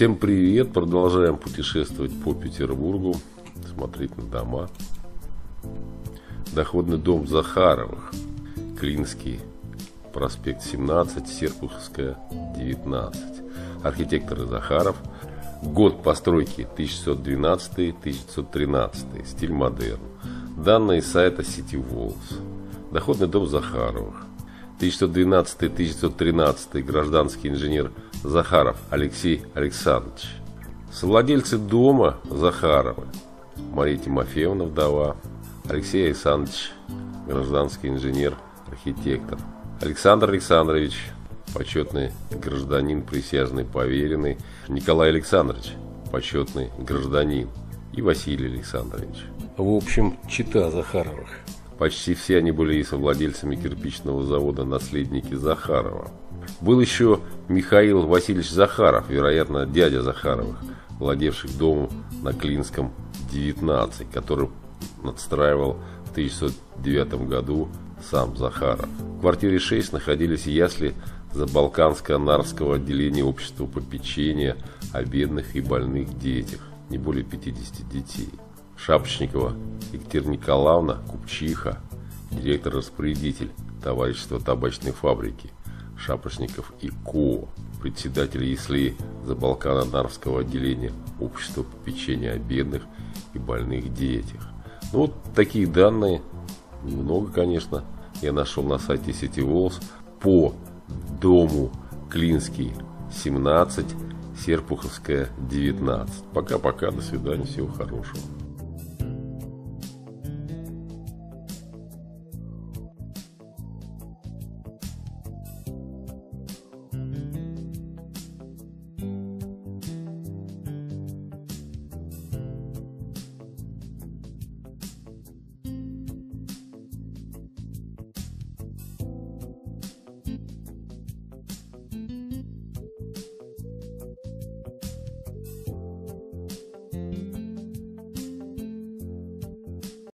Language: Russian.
Всем привет! Продолжаем путешествовать по Петербургу, смотреть на дома. Доходный дом Захаровых, Клинский, проспект 17, Серпуховская, 19. Архитекторы Захаров. Год постройки 1612-1913, стиль модерн. Данные сайта City Walls. Доходный дом Захаровых. 1912-1913 гражданский инженер Захаров Алексей Александрович. Совладельцы дома Захаровы. Мария Тимофеевна, вдова. Алексей Александрович, гражданский инженер, архитектор. Александр Александрович, почетный гражданин, присяжный поверенный. Николай Александрович, почетный гражданин. И Василий Александрович. В общем, чита Захаровых. Почти все они были и совладельцами кирпичного завода «Наследники Захарова». Был еще Михаил Васильевич Захаров, вероятно, дядя Захаровых, владевших домом на Клинском 19, который надстраивал в 1909 году сам Захаров. В квартире 6 находились ясли Забалканско-Нарского отделения общества попечения о бедных и больных детях, не более 50 детей. Шапочникова Екатерина Николаевна Купчиха, директор-распорядитель товарищества табачной фабрики Шапошников и Ко, председатель ЕСЛИ Забалкано-Нарвского отделения общества попечения о бедных и больных детях. Ну вот такие данные, много, конечно, я нашел на сайте City Walls по дому Клинский 17, Серпуховская 19. Пока-пока, до свидания, всего хорошего.